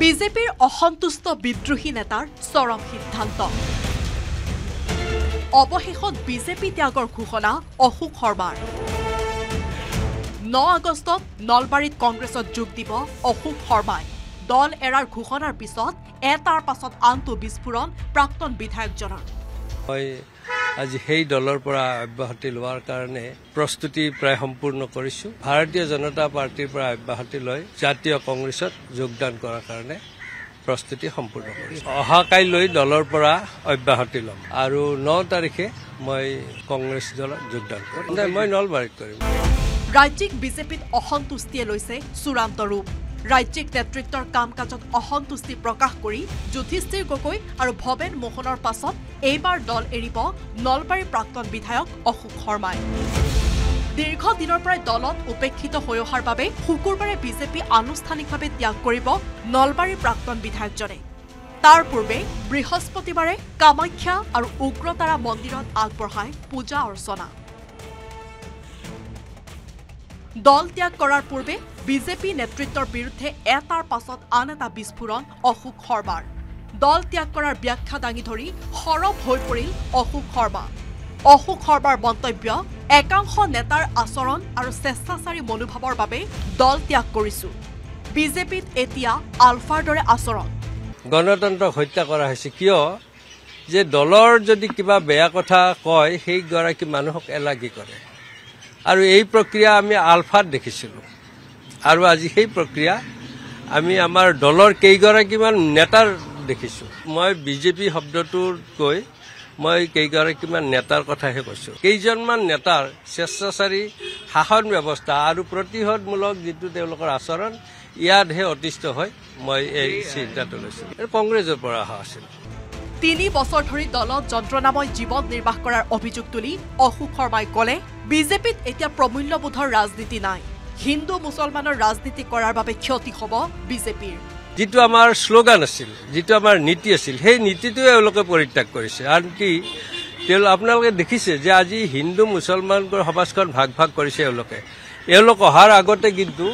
বিজেপিৰ অসন্তুষ্ট বিদ্ৰোহী নেতাৰ চৰম সিদ্ধান্ত। অৱশেষত বিজেপি ত্যাগৰ ঘোষণা অশোক শৰ্মাৰ। ন আগষ্টত নলবাৰীত কংগ্ৰেছত যোগ দিব অশোক শৰ্মাই। দল এৰাৰ ঘোষণাৰ পিছত এটাৰ পাছত আনটো বিস্ফোৰণ প্ৰাক্তন বিধায়কজনৰ। আজি সেই দলৰ পৰা অব্যাহতি লোৱাৰ কাৰণে প্ৰস্তুতি প্ৰায় সম্পূৰ্ণ কৰিছোঁ। ভাৰতীয় জনতা পাৰ্টীৰ পৰা অব্যাহতি লৈ জাতীয় কংগ্ৰেছত যোগদান কৰাৰ কাৰণে প্ৰস্তুতি সম্পূৰ্ণ কৰিছোঁ। অহা কাইলৈ দলৰ পৰা অব্যাহতি ল'ম আৰু ন তাৰিখে মই কংগ্ৰেছ দলত যোগদান কৰিম। মই নলবাৰীত কৰিম। ৰাজ্যিক বিজেপিত অসন্তুষ্টিয়ে লৈছে চূড়ান্ত ৰূপ। ৰাজ্যিক নেতৃত্বৰ কাম কাজত অসন্তুষ্টি প্ৰকাশ কৰি যুধিষ্ঠিৰ গগৈ আৰু ভৱেন মোহনৰ পাছত এইবাৰ দল এৰিব নলবাৰীৰ প্ৰাক্তন বিধায়ক অশোক শৰ্মাই। দীৰ্ঘদিনৰ পৰাই দলত উপেক্ষিত হৈ অহাৰ বাবে শুকুৰবাৰে বিজেপি আনুষ্ঠানিকভাৱে ত্যাগ কৰিব নলবাৰীৰ প্ৰাক্তন বিধায়কজনে। তাৰ পূৰ্বে বৃহস্পতিবাৰে কামাখ্যা আৰু উগ্ৰতাৰা মন্দিৰত আগবঢ়ায় পূজা অৰ্চনা। দল ত্যাগ কৰাৰ পূৰ্বে বিজেপি নেতৃত্বৰ বিৰুদ্ধে এটাৰ পাছত আন এটা বিস্ফোৰণ অশোক শৰ্মাৰ। দল ত্যাগ কৰাৰ ব্যাখ্যা দাঙি ধৰি সৰব হৈ পৰিল অশোক শৰ্মা। অশোক শৰ্মাৰ মন্তব্য একাংশ নেতাৰ আচৰণ আৰু স্বেচ্ছাচাৰী মনোভাৱৰ বাবে দল ত্যাগ কৰিছো। বিজেপিত এতিয়া আলফাৰ দৰে আচৰণ। গণতন্ত্ৰক হত্যা কৰা হৈছে কিয়? যে দলৰ যদি কিবা বেয়া কথা কয় সেইগৰাকী মানুহক এলাগী কৰে। আৰু এই প্ৰক্ৰিয়া আমি আলফাত দেখিছিলোঁ। আৰু আজি সেই প্ৰক্ৰিয়া আমি আমাৰ দলৰ কেইগৰাকীমান নেতাৰ দেখিছোঁ। মই বিজেপি শব্দটোতকৈ মই কেইগৰাকীমান নেতাৰ কথাহে কৈছোঁ। কেইজনমান নেতাৰ স্বেচ্ছাচাৰী শাসন ব্যৱস্থা আৰু প্ৰতিশোধমূলক যিটো তেওঁলোকৰ আচৰণ ইয়াতহে অতিষ্ঠ হৈ মই এই চিন্তাটো লৈছোঁ। এইটো কংগ্ৰেছৰ পৰা অহা আছিল। তিনি বছৰ ধৰি দলত যন্ত্ৰণাময় জীৱন নিৰ্বাহ কৰাৰ অভিযোগ তুলি অশোক শৰ্মাই ক'লে বিজেপিত এতিয়া প্ৰমূল্যবোধৰ ৰাজনীতি নাই। হিন্দু মুছলমানৰ ৰাজনীতি কৰাৰ বাবে ক্ষতি হ'ব বিজেপিৰ। যিটো আমাৰ শ্লোগান আছিল যিটো আমাৰ নীতি আছিল সেই নীতিটোৱে এওঁলোকে পৰিত্যাগ কৰিছে। আনকি তেওঁ আপোনালোকে দেখিছে যে আজি হিন্দু মুছলমানকৈ সমাজখন ভাগ ভাগ কৰিছে এওঁলোকে। এওঁলোক অহাৰ আগতে কিন্তু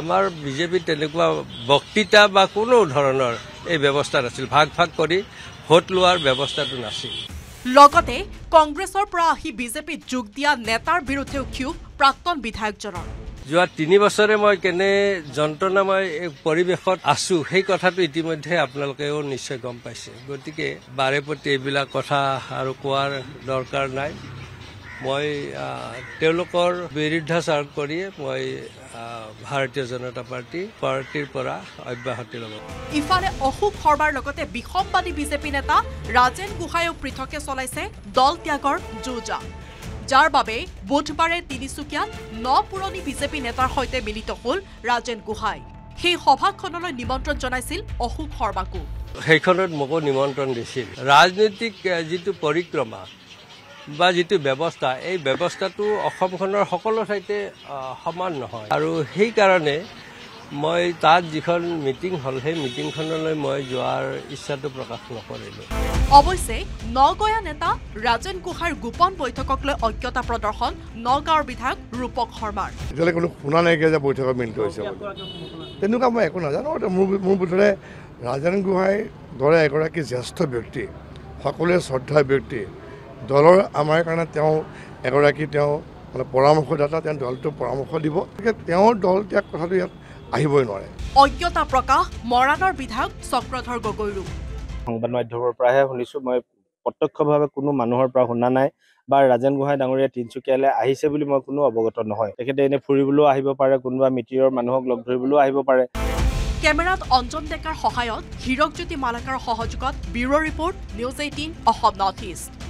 আমাৰ বিজেপিত তেনেকুৱা বক্তৃতা বা কোনো ধৰণৰ এই ব্যৱস্থা নাছিল। ভাগ ভাগ কৰি ভোট লোৱাৰ ব্যৱস্থাটো নাছিল। লগতে কংগ্ৰেছৰ পৰা আহি বিজেপিত যোগ দিয়া নেতাৰ বিৰুদ্ধেও ক্ষোভ প্ৰাক্তন বিধায়কজনৰ। যোৱা তিনি বছৰে মই কেনে যন্ত্ৰণাময় পৰিৱেশত আছো সেই কথাটো ইতিমধ্যে আপোনালোকেও নিশ্চয় গম পাইছে। গতিকে বাৰে প্ৰতি এইবিলাক কথা আৰু কোৱাৰ দৰকাৰ নাই। মই তেওঁলোকৰ বিৰুদ্ধাচাৰ কৰিয়ে মই ভাৰতীয় জনতা পাৰ্টী পাৰ্টীৰ পৰা অব্যাহতি ল'ব। ইফালে অশোক শৰ্মাৰ লগতে বিসম্বাদী বিজেপি নেতা ৰাজেন গোহাঁয়েও পৃথকে চলাইছে দল ত্যাগৰ যুঁজা। যাৰ বাবে বুধবাৰে তিনিচুকীয়াত ন পুৰণি বিজেপি নেতাৰ সৈতে মিলিত হ'ল ৰাজেন গোহাঁই। সেই সভাখনলৈ নিমন্ত্ৰণ জনাইছিল অশোক শৰ্মাকো। সেইখনত মোকো নিমন্ত্ৰণ দিছিল। ৰাজনৈতিক যিটো পৰিক্ৰমা বা যিটো ব্যৱস্থা এই ব্যৱস্থাটো অসমখনৰ সকলো ঠাইতে সমান নহয়। আৰু সেইকাৰণে মই তাত যিখন মিটিং হ'ল সেই মিটিংখনলৈ মই যোৱাৰ ইচ্ছাটো প্ৰকাশ নকৰিলোঁ। অৱশ্যে নগঞা নেতা ৰাজেন গোহাঁইৰ গোপন বৈঠকক লৈ অজ্ঞতা প্ৰদৰ্শন নগাঁৱৰ বিধায়ক ৰূপক শৰ্মাৰ। এতিয়ালৈকে কোনো শুনা নাইকিয়া যে বৈঠকত মিলিত হৈছে তেনেকুৱা মই একো নাজানো। মোৰ মোৰ বোধেৰে ৰাজেন গোহাঁইৰ দৰে এগৰাকী জ্যেষ্ঠ ব্যক্তি সকলোৱে শ্ৰদ্ধাৰ ব্যক্তি দলৰ আমাৰ কাৰণে তেওঁ এগৰাকী তেওঁ মানে পৰামৰ্শদাতা তেওঁ দলটোক পৰামৰ্শ দিব। গতিকে তেওঁৰ দল ত্যাগ কথাটো ইয়াত আহিবই নোৱাৰে। অজ্ঞতা প্ৰকাশ মৰাণৰ বিধায়ক চক্ৰধৰ গগৈৰো। সংবাদ মাধ্যমৰ পৰাহে শুনিছো। মই প্ৰত্যক্ষভাৱে কোনো মানুহৰ পৰা শুনা নাই বা ৰাজেন গোহাঁই ডাঙৰীয়া তিনিচুকীয়ালৈ আহিছে বুলি মই কোনো অৱগত নহয়। তেখেতে এনে ফুৰিবলৈও আহিব পাৰে কোনোবা মিতিৰৰ মানুহক লগ ধৰিবলৈও আহিব পাৰে। কেমেৰাত অঞ্জন ডেকাৰ সহায়ত হীৰকজ্যোতি মালাকাৰ সহযোগত bureau report news eighteen Assam north east.